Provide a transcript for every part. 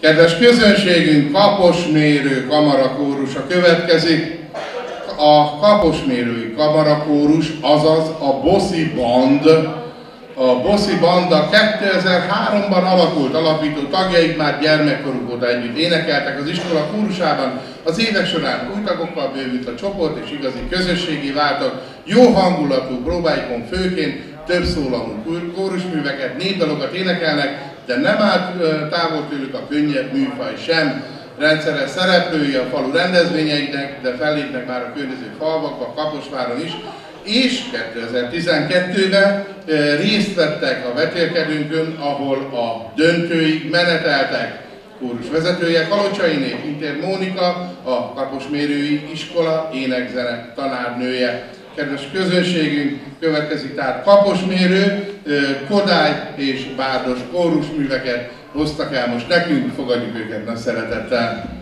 Kedves közönségünk, Kaposmérő kamarakórusa következik. A Kaposmérői kamarakórus, azaz a Boszi Band, a Boszi Banda 2003-ban alakult, alapító tagjaik már gyermekkoruk óta együtt énekeltek az iskola kórusában. Az évek során új tagokkal bővült a csoport és igazi közösségi váltak. Jó hangulatú próbáikon főként több szólamú kórusműveket, népdalokat énekelnek, de nem állt távol tőlük a könnyebb műfaj sem. Rendszeres szereplői a falu rendezvényeinek, de fellépnek már a környező falvakban, Kaposváron is, és 2012-ben részt vettek a vetélkedőnkön, ahol a döntőig meneteltek. Kórus vezetője Kalocsainé Inter Mónika, a Kaposmérői Iskola énekzene tanárnője. Kedves közönségünk, következik tehát Kaposmérő, Kodály és Bárdos kórusműveket hoztak el most nekünk, fogadjuk őket nagy szeretettel.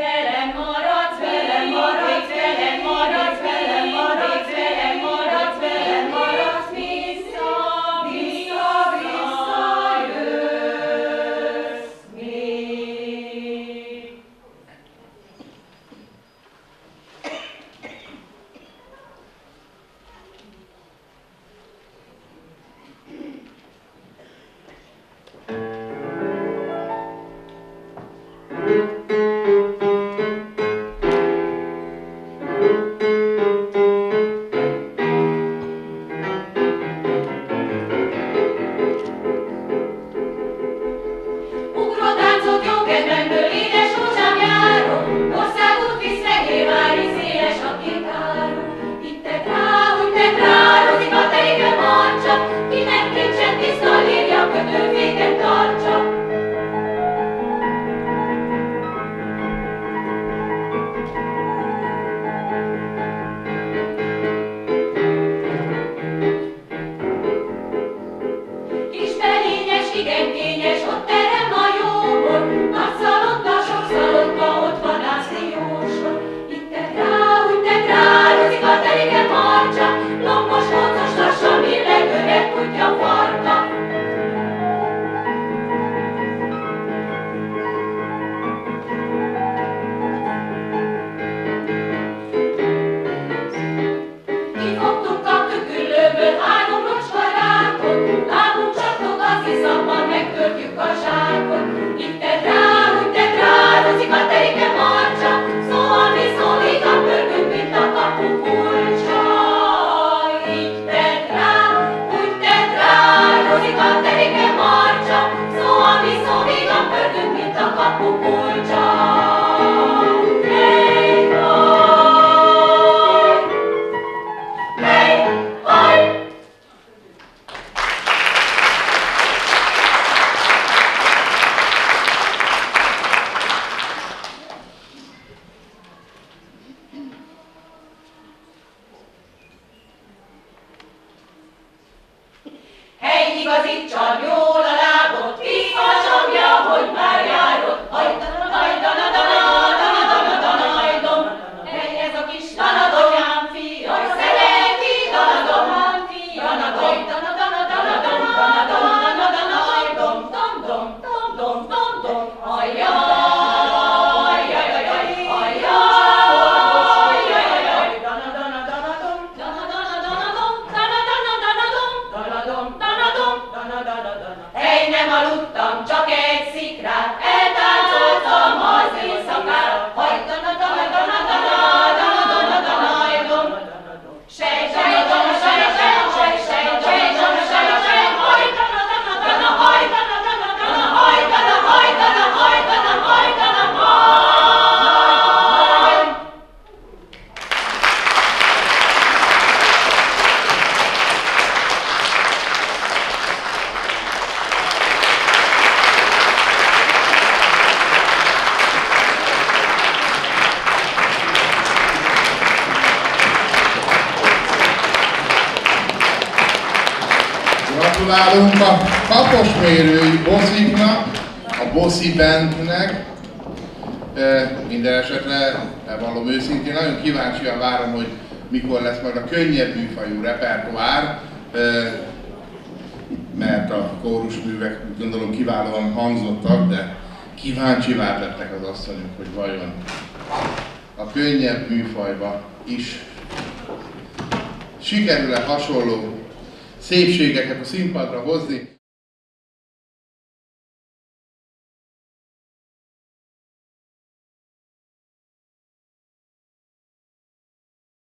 Veremos. Gratulálunk a kaposmérői bosziknak, a Boszi Bandnek. Minden esetre, bevallom őszintén, nagyon kíváncsian várom, hogy mikor lesz majd a könnyebb műfajú repertoár, mert a kórusművek gondolom kiválóan hangzottak, de kíváncsi lettek az asszonyok, hogy vajon a könnyebb műfajba is sikerül-e hasonló szépségeket a színpadra hozni.